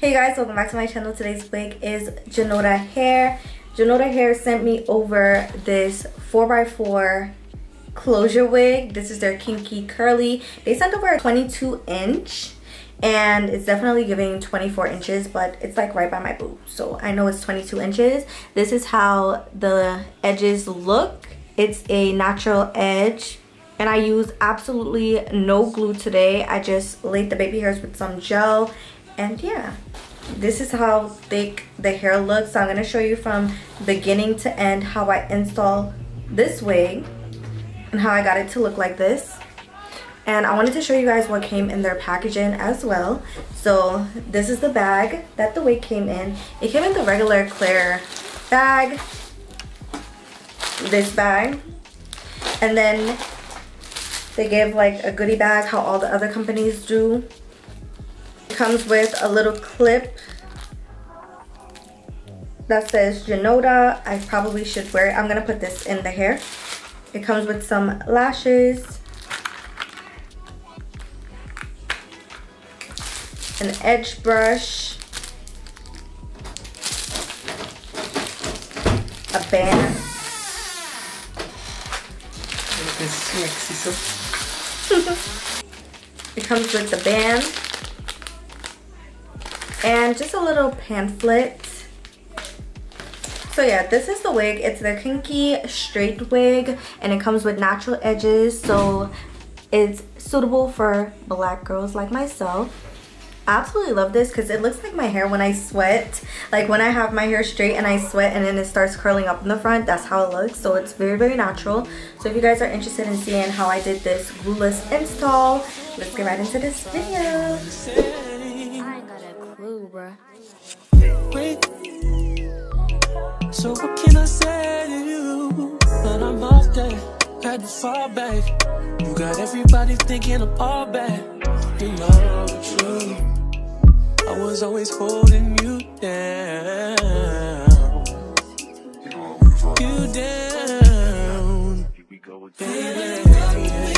Hey guys, welcome back to my channel. Today's wig is Junoda Hair. Junoda Hair sent me over this 4x4 closure wig. This is their kinky curly. They sent over a 22 inch and it's definitely giving 24 inches but it's like right by my boob so I know it's 22 inches. This is how the edges look. It's a natural edge and I use absolutely no glue today. I just laid the baby hairs with some gel and yeah this is how thick the hair looks. So i'm going to show you from beginning to end how i install this wig and how i got it to look like this. And i wanted to show you guys what came in their packaging as well. So this is the bag that the wig came in. It came in the regular clear bag this bag and then they gave like a goodie bag how all the other companies do comes with a little clip that says Junoda. I probably should wear it. I'm going to put this in the hair. It comes with some lashes. An edge brush. A band. it comes with the band and just a little pamphlet so yeah this is the wig it's the kinky straight wig and it comes with natural edges so it's suitable for black girls like myself I absolutely love this because it looks like my hair when I sweat. Like when I have my hair straight and I sweat and then it starts curling up in the front, that's how it looks. So it's very, very natural. So if you guys are interested in seeing how I did this glueless install, let's get right into this video bruh. So what can I say to you? But I'm off there, had to fall back. You got everybody thinking I'm all bad. You know the truth. I was always holding you down. You down. Baby.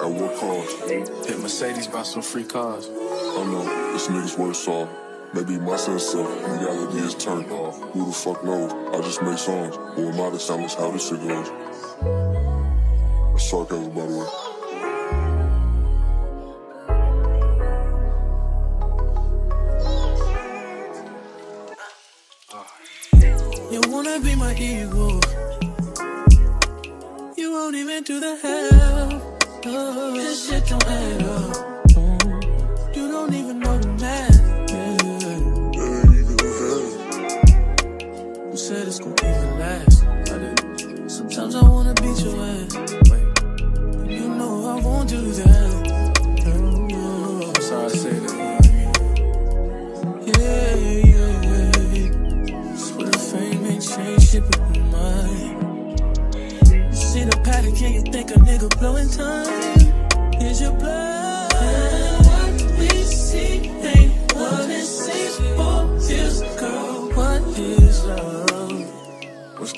At what cost? Hit Mercedes buy some free cars. I know, this nigga's worse off. Maybe my sense of reality is turned off. Who the fuck knows? I just make songs. Who am I to tell us how this shit goes? That's sarcasm, by the way. You wanna be my ego You won't even do the hell. This shit don't add up. Oh, you don't even know the math. Yeah. You said it's gonna even last. Sometimes I wanna beat your ass. You know I won't do that. Oh, I'm sorry I say that. Yeah, yeah,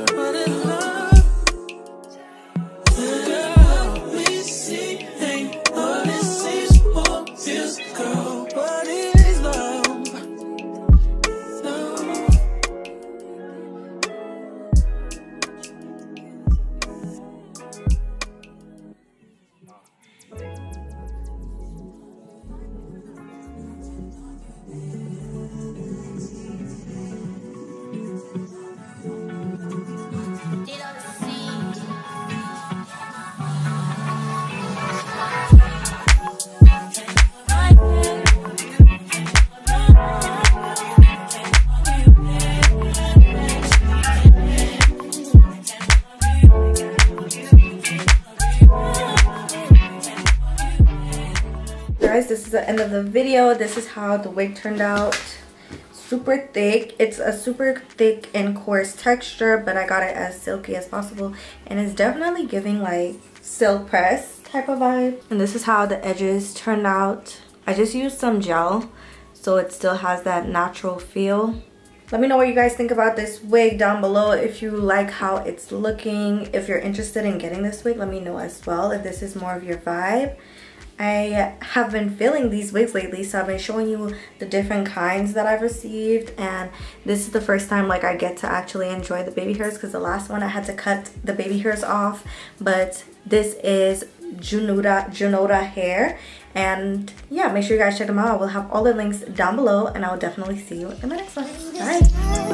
extra. Is the end of the video. This is how the wig turned out. Super thick. It's a super thick and coarse texture, but I got it as silky as possible. And it's definitely giving like silk press type of vibe. And this is how the edges turned out. I just used some gel so it still has that natural feel. Let me know what you guys think about this wig down below. If you like how it's looking, if you're interested in getting this wig, let me know as well if this is more of your vibe. I have been feeling these wigs lately so I've been showing you the different kinds that I've received and this is the first time like I get to actually enjoy the baby hairs because the last one I had to cut the baby hairs off but this is Junuda, Junoda hair and yeah make sure you guys check them out. I will have all the links down below and I will definitely see you in my next one. Bye